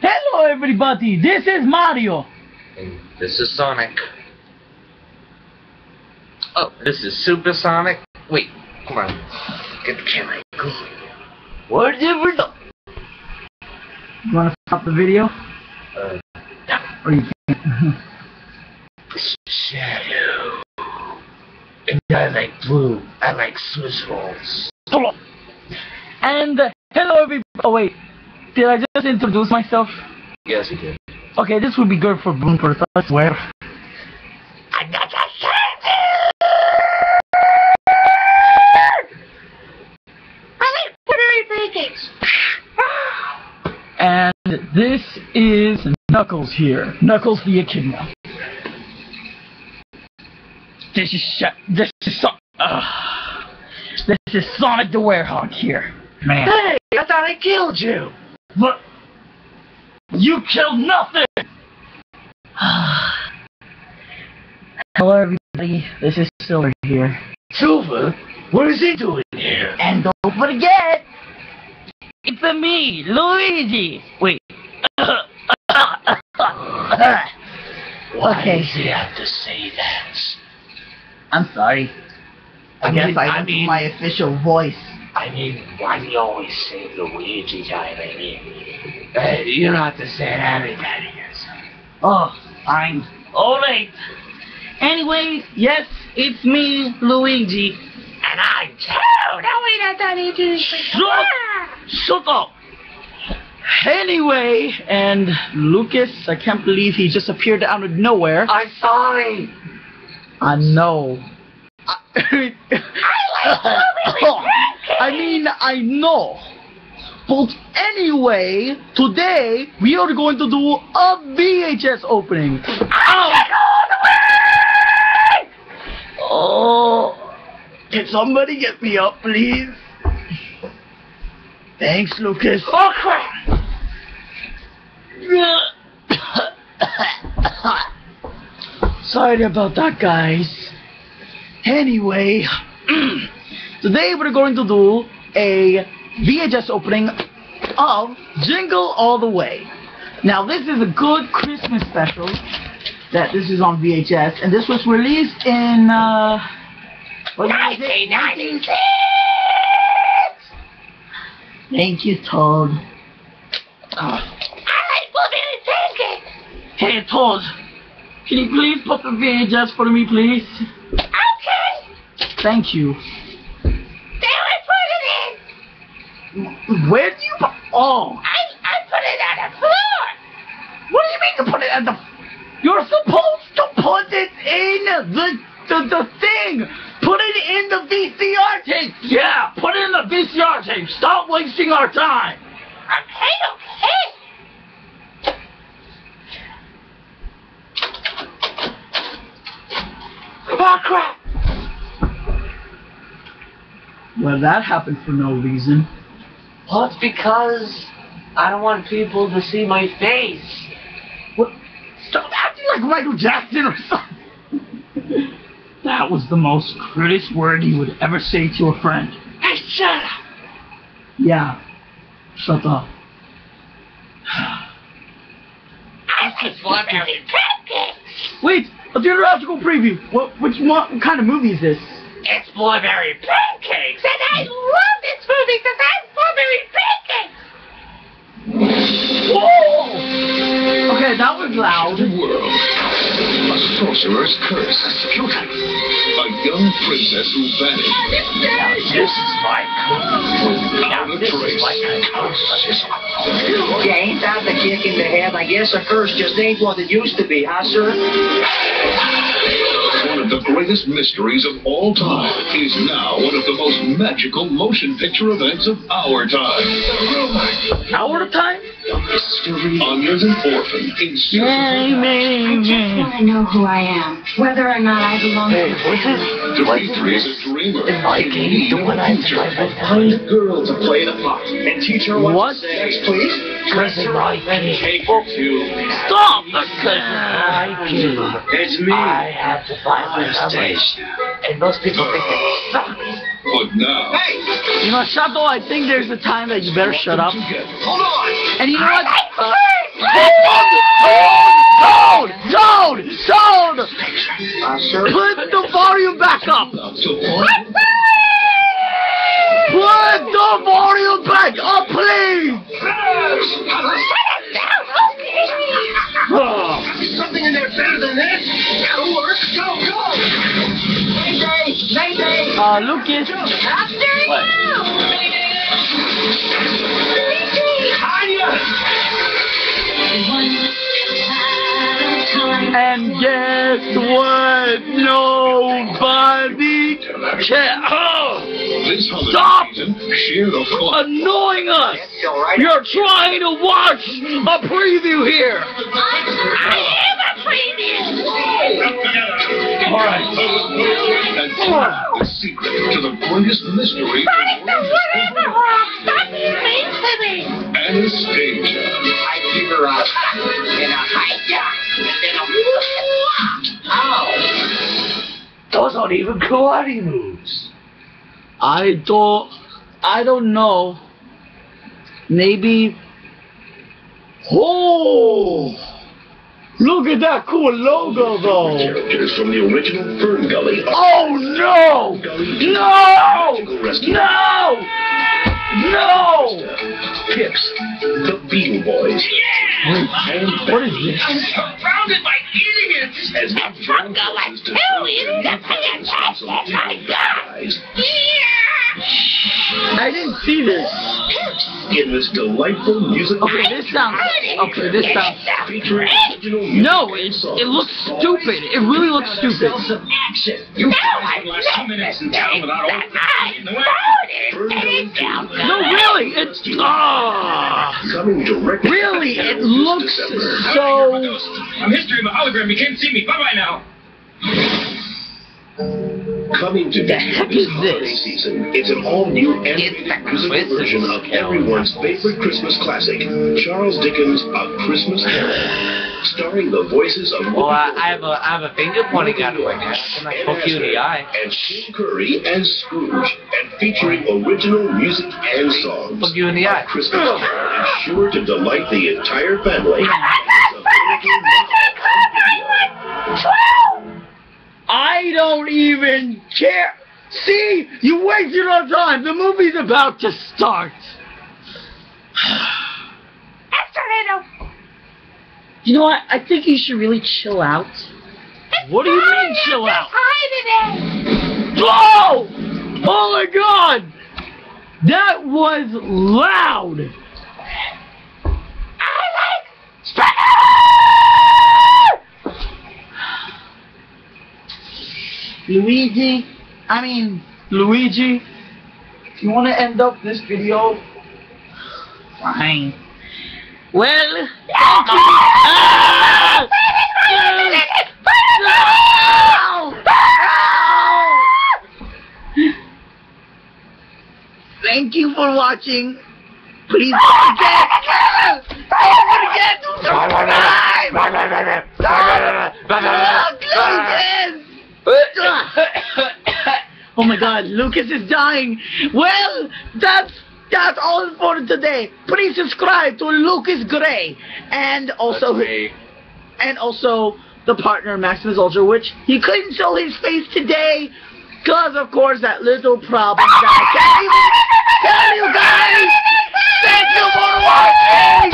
Hello, everybody. This is Mario. And this is Sonic. Oh, this is Supersonic. Wait, come on. Get the camera. Go. Whatever the. You want to stop the video? Uh, Or you can't? Shadow. And I like blue. I like Swiss rolls. and uh, hello, everybody. Oh wait, did I just introduce myself? Yes, you did. Okay, this would be good for bloopers. I swear. I got that And this is Knuckles here. Knuckles the Echidna. This is Sh- this is so- uh, this is Sonic the Werehog here. Man. Hey, I thought I killed you. But you killed nothing. Hello, everybody. This is Silver here. Silver? What is he doing here? And don't forget, it's a me, Luigi. Wait. Why Okay. does he have to say that? I'm sorry. I, I guess mean- I, I mean- my official voice. I mean, why do you always say Luigi time? I mean, uh, you don't have to say that again here, son. Oh, fine. All right. Anyway, yes, it's me, Luigi. And I'm too. No, wait, I thought he. Shut, shut up. Anyway, and Lucas, I can't believe he just appeared out of nowhere. I'm sorry. I know. I mean, I know. But anyway, today we are going to do a VHS opening. Ow! Oh, can somebody get me up, please? Thanks, Lucas. Oh, crap. Sorry about that, guys. Anyway, today we're going to do a VHS opening of Jingle All the Way. Now, this is a good Christmas special that this is on VHS, and this was released in uh, what was it? 1996. Thank you, Toad. I like blueberry pancakes. Hey, Toad, can you please put the VHS for me, please? Okay. Thank you. There I put it in. Where do you? put... Oh, I, I put it on the floor. what do you mean to put it at the? You're supposed to put it in the the, the thing. Put it in the VCR tape. Yeah, put it in the VCR tape. Stop wasting our time. Okay, okay. Oh, crap. Well, that happened for no reason. Well, it's because I don't want people to see my face. What? Stop acting like Michael Jackson or something. that was the most crudest word you would ever say to a friend. Hey, shut up. Yeah. Shut up. I blueberry pancakes. Wait, a theatrical preview. What? Which what kind of movie is this? It's blueberry pancakes, and I love this movie because I have blueberry pancakes. Whoa! Okay, that was loud. The world. A sorcerer's curse. A young princess who vanished. Oh, now this is my cookie. Now Without a this is trace. my curse. Yeah, ain't that the kick in the head? I guess a curse just ain't what it used to be, huh, sir? One of the greatest mysteries of all time is now one of the most magical motion picture events of our time. Our time? Onions and Orphan in search of Yay, I man, just want to know who I am, whether or not I belong Hey, to the family. Dimitri is a dreamer. In my game, the one I have to try Find a girl to play the part and teach her what, What? to say. Next, please. Because in my game, Stop! Because I It's me. I have to find my memories. And most people think it sucks. But now, You know, Shadow, I think there's a time that you better shut up. Hold on. And you know what? Uh, Tone! Tone! Tone! Put the volume back up! Put the volume back up, please! Uh, Lucas. After what? you! Mayday! Mayday! Nobody. Oh, this holiday Stop! season, share the fun. annoying us. That's all right. You're trying to watch a preview here. I am a preview! All right. And tonight, the secret to the greatest mystery Anastasia. I figure out in a hijack. Those aren't even karate moves. I don't. I don't know. Maybe. Oh! Look at that cool logo, though. Characters from the original Fern Gully. Oh no! No! No! No! Pips, the Beetle Boys. Wait, what is this? Surrounded by idiots. As we join forces to guys I didn't see this. in this delightful musical Okay, this sounds. Okay, this sounds. featuring original music No, it, it looks stupid. It really looks stupid. Some action. You can't last two minutes in town without all in the way. Fern Gully No, really, it's. Ah! Coming directly Really, it looks so. I'm history of a hologram. You can't see me. Bye bye now. Coming to The heck this is holiday this? season, it's an all-new animated musical version of everyone's favorite Christmas classic, Charles Dickens' A Christmas Carol, starring the voices of Well, I, I have a I have a finger pointing at it right now. Can I poke you in the eye? and Tim Curry as Scrooge, and featuring original music and songs. Poke you in the A eye. Christmas Carol is sure to delight the entire family. I don't even care. See, you wasted our time. The movie's about to start. You know what? I think you should really chill out. What do you mean chill out? Oh! Oh my god! That was loud! I like Luigi, I mean, Luigi, if you want to end up this video, fine. Well, Ah! No! No! Thank you for watching. Please don't forget. Don't forget to subscribe. Lucas. Oh my God, Lucas is dying. Well, that's that's all for today. Please subscribe to Lucas Gray and also and also the partner Maximus Ultra, which he couldn't show his face today because of course that little problem that I can't even tell you guys. Thank you for watching.